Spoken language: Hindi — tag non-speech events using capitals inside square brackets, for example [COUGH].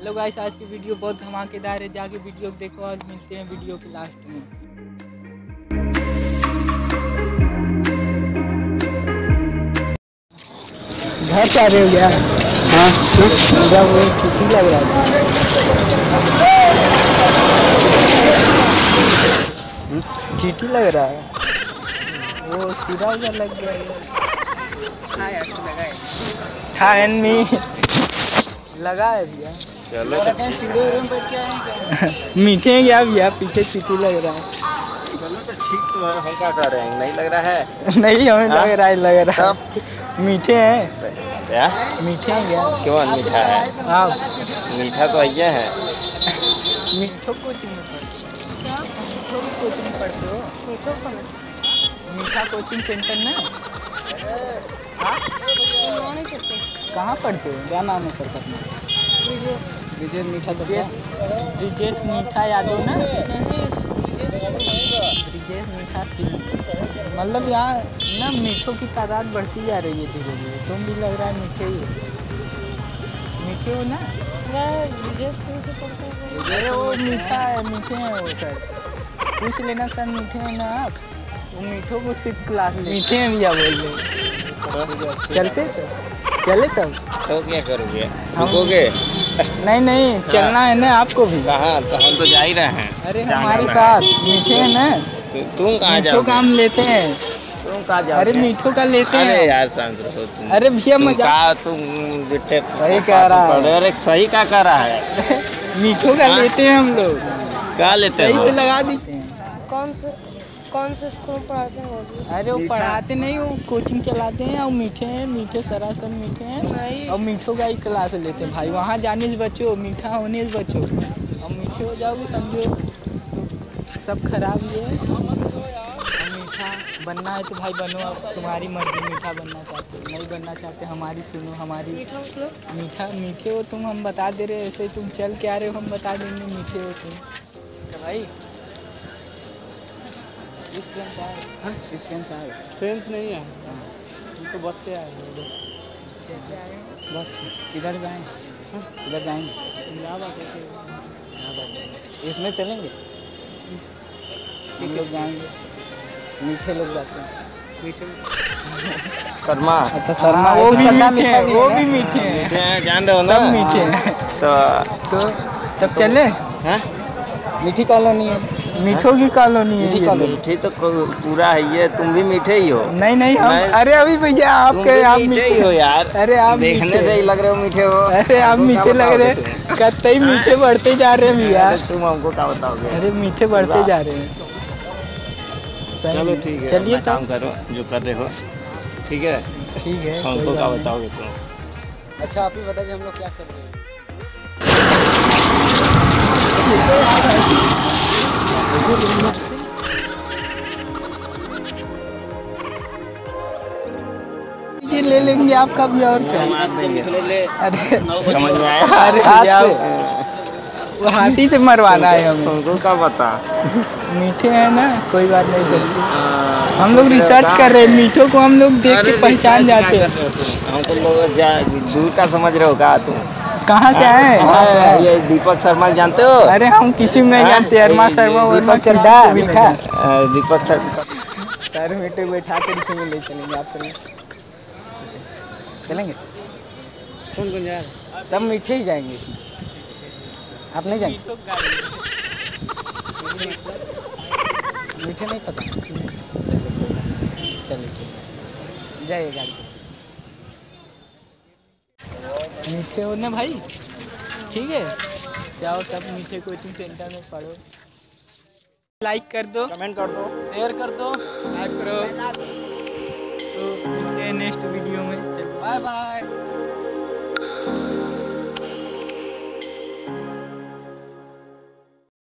हेलो गाइस आज की वीडियो बहुत धमाकेदार है। जाके वीडियो देखो और मिलते हैं वीडियो के लास्ट में। घर से आ रहे हो क्या हाँ। मेरा वो चिट्ठी लग रहा था चिट्ठी लग रहा है? वो सीधा उधर लग गया। हाँ एंड मी लगा है भैया। चलो। [LAUGHS] मीठे हैं क्या भैया? पीछे चिट्ठी लग रहा है। चलो तो ठीक तो है हम क्या कर रहे हैं नहीं लग रहा है। [LAUGHS] नहीं हमें हाँ? लग रहा है लग रहा है। मीठे हैं। क्या? मीठे हैं क्या? क्यों मीठा है? हाँ। मीठा तो आइए है। मीठो कोचिंग हो कोचिंग पढ़ते हो। मीठो को मीठा कोचिंग सेंटर ना? हाँ? कहाँ पढ़ते हो? क्या नाम है सर का? अपना ब्रिजेश मीठा ब्रिजेश ब्रिजेश मीठा यादव ना? ब्रिजेश मीठा सिंह। मतलब यहाँ ना मीठों की तादाद बढ़ती जा रही है धीरे धीरे। तुम भी लग रहा है मीठे ही हो। मीठे हो ना? हूँ। अरे वो मीठा है मीठे हैं वो सर पूछ लेना सर मीठे हैं ना आप? वो मीठों को सिर्फ़ क्लास में। मीठे हैं भैया बोल रहे। चलते? चले तब। तो क्या करोगे? रुकोगे? नहीं नहीं चलना है ना आपको भी। कहाँ तो हम तो जा ही रहे हैं। अरे हमारे साथ मीठे हैं ना। है। तो तुम कहाँ मीठो जाओगे? का हम लेते हैं। तुम कहाँ जाओगे? अरे मीठो का लेते अरे हैं यार तुम अरे भैया मज़ा तुम जिठे सही कह रहा है। हो। अरे सही क्या कह रहा है। मीठो का हाँ? लेते हैं हम लोग। क्या लेते हो? लगा देते हैं। कौन से? कौन से स्कूल में पढ़ाते हैं अरे वो पढ़ाते नहीं वो कोचिंग चलाते हैं और मीठे हैं मीठे सरासर मीठे हैं और मीठों का ही क्लास लेते हैं। भाई वहाँ जाने से बचो मीठा होने से बचो। और मीठे हो जाओगे समझो। तो सब खराब ही है। मीठा बनना है तो भाई बनो अब तुम्हारी मर्ज़ी मीठा बनना चाहते हो। नहीं बनना चाहते हमारी सुनो हमारी मीठा मतलब? मीठा मीठे हो तुम हम बता दे रहे ऐसे तुम चल के आ रहे हो हम बता देंगे मीठे हो तुम। भाई किस ट्रेन से आए हाँ किस ट्रेन से आए फ्रेंड्स नहीं है? हाँ। हम तो बस से आए हैं। बस से। किधर जाएँ हाँ। किधर जाएँगे? इलाहाबाद से इलाहाबाद इसमें चलेंगे? हम लोग जाएँगे। मीठे लोग जाते हैं। मीठे शर्मा। अच्छा शर्मा वो भी मीठे हैं वो भी मीठे हैं। मीठे जान रहे हो ना? सब मीठे हैं। तो तो तब चले? हैं? मीठी कॉलोनी है। मीठों की कॉलोनी है ये तो। मीठे तो पूरा है ये तुम भी मीठे ही हो। नहीं नहीं हम अरे अभी भैया आपके आप मीठे ही हो यार। अरे आप देखने से ही लग रहे हो मीठे हो। अरे आप मीठे लग रहे? कतई मीठे बढ़ते जा रहे हैं भैया। तुम हमको क्या बताओगे? अरे मीठे बढ़ते जा रहे हैं। चलो ठीक है चलिए काम तो। करो जो कर रहे हो। ठीक है? ठीक है हमको क्या बताओगे तुम? अच्छा आप ही बताइए हम लोग क्या कर रहे हैं। ये ले लेंगे आपका भी और क्या? अरे समझ में आया? अरे वो हाथी से मरवाना है हमें तुमको क्या पता? मीठे हैं ना कोई बात नहीं चलती हाँ, हम लोग रिसर्च कर रहे हैं मीठों को हम लोग देख के पहचान जाते हैं। हो? हमको लोग दूर का समझ रहे हो क्या तुम? कहाँ से आए? कहाँ से आए? ये दीपक शर्मा जानते हो? अरे हम किसी में हाँ? जानते अरमा शर्मा दीपक भी। अ, दीपक शर्मा। सर मीठे बैठा कर इसी में ले चलेंगे आप चलेंगे चलेंगे? कौन कौन जा रहा सब मीठे ही जाएँगे इसमें। आप नहीं जाएँगे? मीठे नहीं पता। चलिए ठीक है। जाइए गाड़ी। मीठे हो ना भाई? ठीक है। जाओ सब मीठे कोचिंग सेंटर में पढ़ो। लाइक कर दो। कमेंट कर दो। शेयर कर दो। लाइक करो। तो मिलते हैं नेक्स्ट वीडियो में। 拜拜。